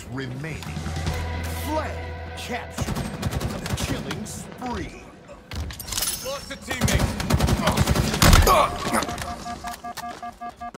minutes remaining. Flag captured. Killing spree. Lost a teammate.